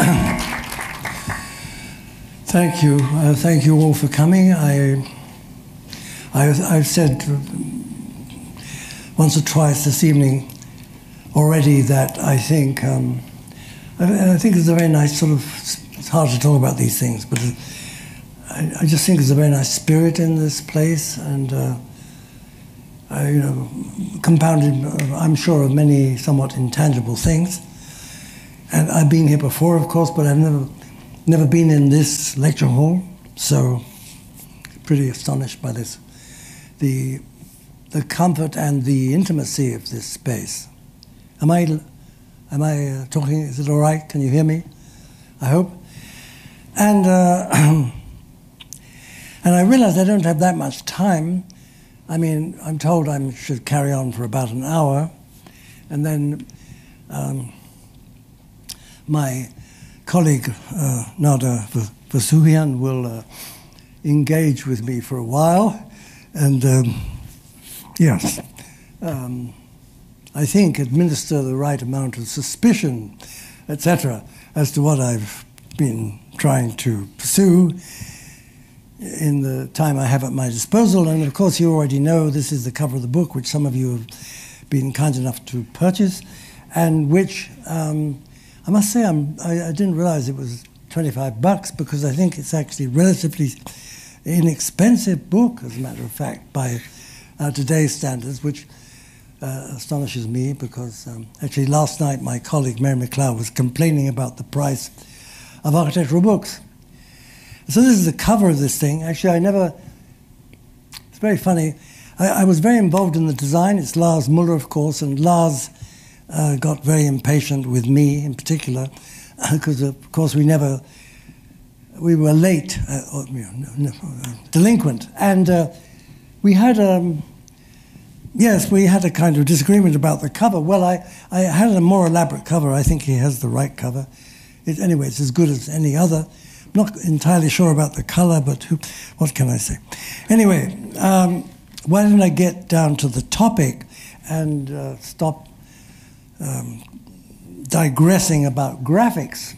Thank you. Uh, thank you all for coming. I, I, have said once or twice this evening already that I think, um, I, I, think it's a very nice sort of, it's hard to talk about these things, but I, I just think there's a very nice spirit in this place and uh, I, you know, compounded, uh, I'm sure, of many somewhat intangible things. And I've been here before, of course, but I've never Never been in this lecture hall, so pretty astonished by this. The, the comfort and the intimacy of this space. Am I, am I uh, talking? Is it all right? Can you hear me? I hope. And, uh, and I realize I don't have that much time. I mean, I'm told I should carry on for about an hour, and then um, my colleague uh, Nader Vossoughian will uh, engage with me for a while. And um, yes, um, I think administer the right amount of suspicion, etc., as to what I've been trying to pursue in the time I have at my disposal. And of course, you already know this is the cover of the book, which some of you have been kind enough to purchase, and which um, I must say, I'm, I, I didn't realize it was 25 bucks because I think it's actually a relatively inexpensive book, as a matter of fact, by uh, today's standards, which uh, astonishes me because um, actually last night my colleague Mary McLeod was complaining about the price of architectural books. So this is the cover of this thing. Actually, I never. It's very funny. I, I was very involved in the design. It's Lars Muller, of course, and Lars uh, got very impatient with me in particular, because of course we never, we were late, uh, or, you know, delinquent, and uh, we had um, Yes, we had a kind of disagreement about the cover. Well, I, I had a more elaborate cover. I think he has the right cover. It, anyway, it's as good as any other. I'm not entirely sure about the color, but who, what can I say? Anyway, um, why don't I get down to the topic and uh, stop um, digressing about graphics.